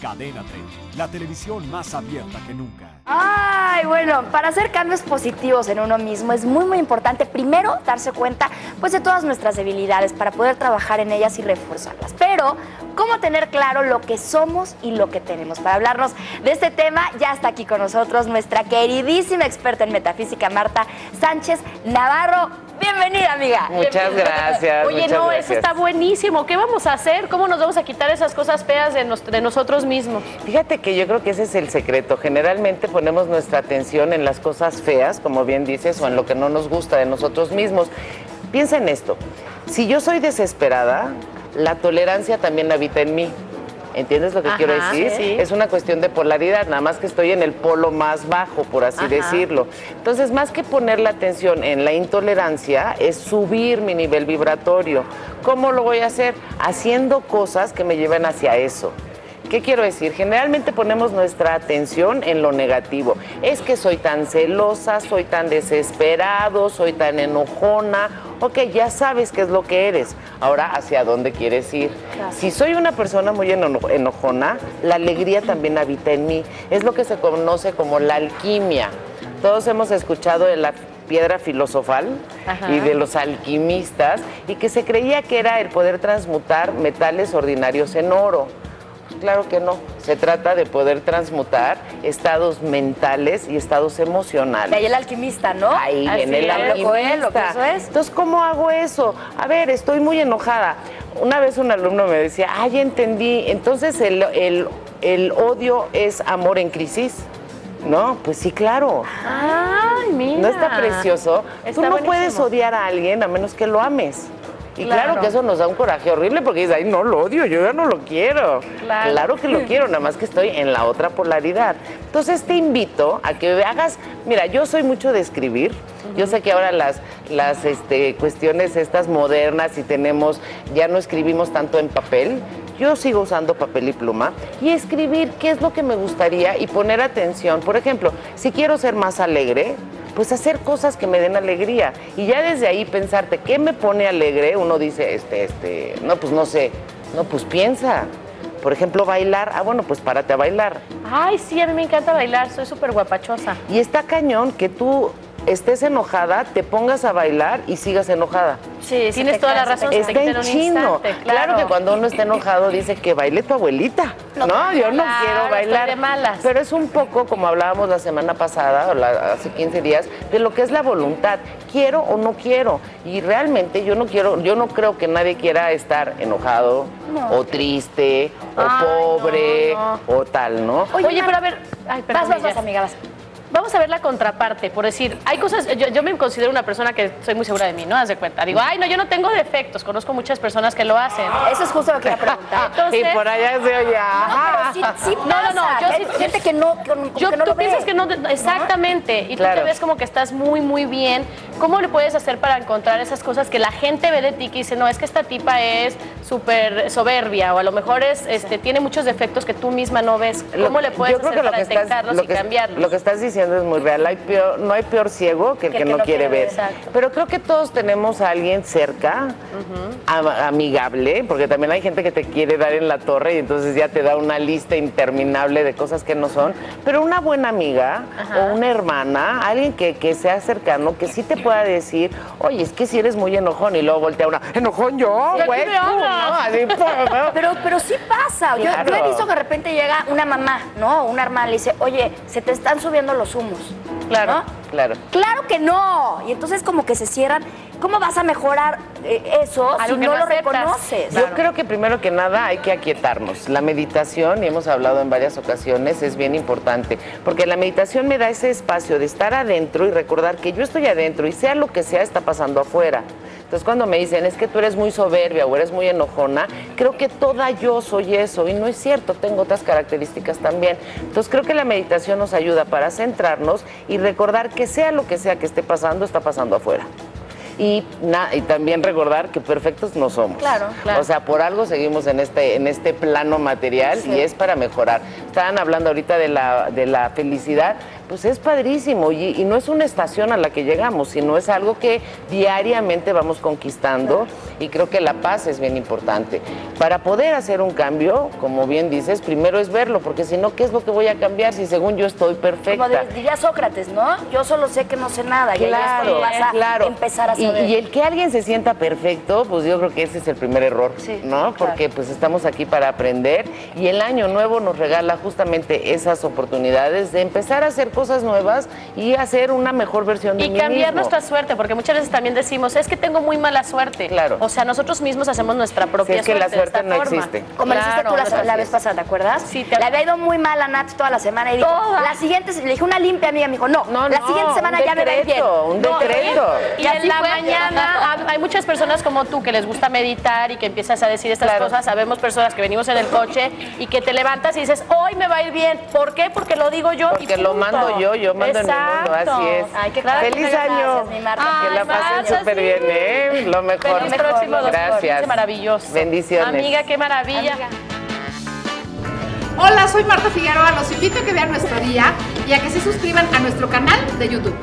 Cadena 30, la televisión más abierta que nunca. Ay, bueno, para hacer cambios positivos en uno mismo es muy muy importante primero darse cuenta pues de todas nuestras debilidades para poder trabajar en ellas y reforzarlas. Pero cómo tener claro lo que somos y lo que tenemos. Para hablarnos de este tema ya está aquí con nosotros nuestra queridísima experta en metafísica Marta Sánchez Navarro. Bienvenida, amiga. Muchas gracias. Oye, muchas no, gracias. eso está buenísimo. ¿Qué vamos a hacer? ¿Cómo nos vamos a quitar esas cosas feas de, nos- de nosotros mismos? Fíjate que yo creo que ese es el secreto. Generalmente ponemos nuestra atención en las cosas feas, como bien dices, o en lo que no nos gusta de nosotros mismos. Piensa en esto. Si yo soy desesperada, la tolerancia también habita en mí. ¿Entiendes lo que Ajá, quiero decir? sí. Es una cuestión de polaridad, nada más que estoy en el polo más bajo, por así Ajá. decirlo. Entonces, más que poner la atención en la intolerancia, es subir mi nivel vibratorio. ¿Cómo lo voy a hacer? Haciendo cosas que me lleven hacia eso. ¿Qué quiero decir? Generalmente ponemos nuestra atención en lo negativo. Es que soy tan celosa, soy tan desesperado, soy tan enojona. Ok, ya sabes qué es lo que eres. Ahora, ¿hacia dónde quieres ir? Si soy una persona muy eno- enojona, la alegría también habita en mí. Es lo que se conoce como la alquimia. Todos hemos escuchado de la piedra filosofal Ajá. y de los alquimistas y que se creía que era el poder transmutar metales ordinarios en oro. Claro que no. Se trata de poder transmutar estados mentales y estados emocionales. Ahí el alquimista, ¿no? Ahí Así viene el que alquimista. eso es. Entonces, ¿cómo hago eso? A ver, estoy muy enojada. Una vez un alumno me decía, ah, ya entendí. Entonces, el, el- el odio es amor en crisis. No, pues sí, claro. Ay, mira. ¿No está precioso? Tú no buenísimo. puedes odiar a alguien a menos que lo ames. Y claro. Claro. que eso nos da un coraje horrible porque dices, ay, no lo odio, yo ya no lo quiero. Claro. que lo quiero, nada más que estoy en la otra polaridad. Entonces te invito a que hagas, mira, yo soy mucho de escribir. Yo sé que ahora las, las este, cuestiones estas modernas y tenemos, ya no escribimos tanto en papel. Yo sigo usando papel y pluma y escribir qué es lo que me gustaría y poner atención. Por ejemplo, si quiero ser más alegre, pues hacer cosas que me den alegría. Y ya desde ahí pensarte, ¿qué me pone alegre? Uno dice, este, este, no, pues no sé, no, pues piensa. Por ejemplo, bailar, ah, bueno, pues párate a bailar. Ay, sí, a mí me encanta bailar. Soy súper guapachosa. Y está cañón que tú estés enojada, te pongas a bailar y sigas enojada. Sí, Tienes te toda la razón. te Está en chino. instante, Claro. claro. que cuando uno está enojado dice que baile tu abuelita. No, yo no claro, quiero bailar. de malas. Pero es un poco como hablábamos la semana pasada, o la- hace 15 días, de lo que es la voluntad. Quiero o no quiero. Y realmente yo no quiero, yo no creo que nadie quiera estar enojado o triste o Ay, pobre no, o tal, ¿no? Oye, pero a ver. Ay, Vas, perdón, vas, vas, ya. amiga, vas. Vamos a ver la contraparte, por decir, hay cosas, yo, yo me considero una persona que soy muy segura de mí, ¿no? Haz de cuenta. Digo, ay, no, yo no tengo defectos, conozco muchas personas que lo hacen. Eso es justo lo que iba a preguntar. Entonces- y por allá se oye. ajá. Pero sí, sí No, no, no, pasa. yo Hay sí- gente que no, como Yo, que no tú lo ve. piensas que no, exactamente, y tú Claro. te ves como que estás muy, muy bien. ¿Cómo le puedes hacer para encontrar esas cosas que la gente ve de ti que dice, no, es que esta tipa es súper soberbia o a lo mejor es, este, tiene muchos defectos que tú misma no ves? ¿Cómo Lo- le puedes hacer para que estás- detectarlos lo y que- cambiarlos? Lo que estás diciendo es muy real. Hay peor- no hay peor ciego que el que, no, quiere ver. exacto. Pero creo que todos tenemos a alguien cerca, am- amigable, porque también hay gente que te quiere dar en la torre y entonces ya te da una lista interminable de cosas que no son. Pero una buena amiga o una hermana, alguien que, que sea cercano, que sí te pueda decir, oye, es que si eres muy enojón y luego voltea una, enojón yo, ¿De qué güey, me tú? ¿no? Así, ¿no? Pero, pero sí pasa. Yo- Yo, Claro. he visto que de repente llega una mamá, ¿no? Una hermana le dice, oye, se te están subiendo los humos. Claro. ¿no? Claro. Claro que no. Y entonces como que se cierran. ¿Cómo vas a mejorar eh, eso Algo si no, no lo aceptas. reconoces? Yo creo que primero que nada hay que aquietarnos. La meditación, y hemos hablado en varias ocasiones, es bien importante, porque la meditación me da ese espacio de estar adentro y recordar que yo estoy adentro y sea lo que sea está pasando afuera. Entonces cuando me dicen es que tú eres muy soberbia o eres muy enojona, creo que toda yo soy eso y no es cierto, tengo otras características también. Entonces creo que la meditación nos ayuda para centrarnos y recordar que sea lo que sea que esté pasando, está pasando afuera. Y, na- y también recordar que perfectos no somos. Claro, claro. O sea, por algo seguimos en este, en este plano material Sí. y es para mejorar. Estaban hablando ahorita de la, de la felicidad. pues es padrísimo y, y no es una estación a la que llegamos, sino es algo que diariamente vamos conquistando y creo que la paz es bien importante. Para poder hacer un cambio, como bien dices, primero es verlo, porque si no, ¿qué es lo que voy a cambiar si según yo estoy perfecta? Como diría Sócrates, ¿no? Yo solo sé que no sé nada. y ahí es cuando vas a claro. empezar a saber. Y, el que alguien se sienta perfecto, pues yo creo que ese es el primer error, Sí, ¿no? claro. Porque pues estamos aquí para aprender y el año nuevo nos regala justamente esas oportunidades de empezar a hacer cosas nuevas y hacer una mejor versión de Y mí cambiar mismo. nuestra suerte, porque muchas veces también decimos, es que tengo muy mala suerte. Claro. O sea, nosotros mismos hacemos nuestra propia Si es que la suerte. de suerte esta no forma. existe. Como le hiciste Claro, tú la, la vez pasada, ¿te acuerdas? Sí, te- Le había ido muy mal a Nat toda la semana y dijo, Toda. la siguiente, le dije una limpia amiga, me dijo, no, No, la siguiente semana un ya me va a ir bien. decreto, un No, decreto. Y Y en así la fue. Mañana hay- muchas personas como tú que les gusta meditar y que empiezas a decir estas Claro. cosas. Sabemos personas que venimos en el coche y que te levantas y dices, hoy me va a ir bien. ¿Por qué? Porque lo digo yo. y Porque lo punto. mando yo, yo mando en mi mundo, Exacto. así es. Ay, qué Claro, Feliz año. gracias, mi Marta. que la pasen súper sí. bien, ¿eh? Lo mejor. Feliz próximo 2015, Gracias. maravilloso. Bendiciones. Amiga, qué maravilla. Hola, soy Marta Figueroa. Los invito a que vean nuestro día y a que se suscriban a nuestro canal de YouTube.